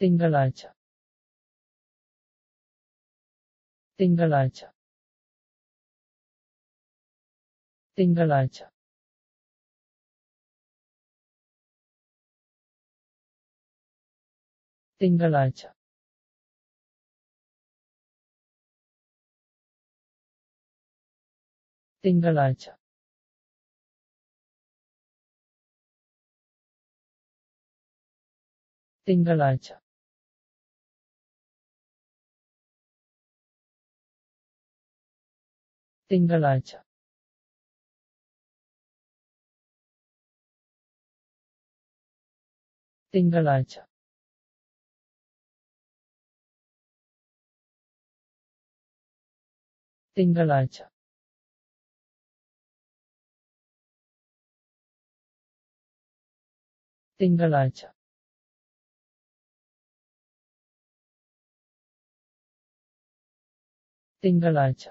തിങ്കളാഴ്ച തിങ്കളാഴ്ച തിങ്കളാഴ്ച തിങ്കളാഴ്ച തിങ്കളാഴ്ച തിങ്കളാഴ്ച തിങ്കളാഴ്ച തിങ്കളാഴ്ച തിങ്കളാഴ്ച തിങ്കളാഴ്ച തിങ്കളാഴ്ച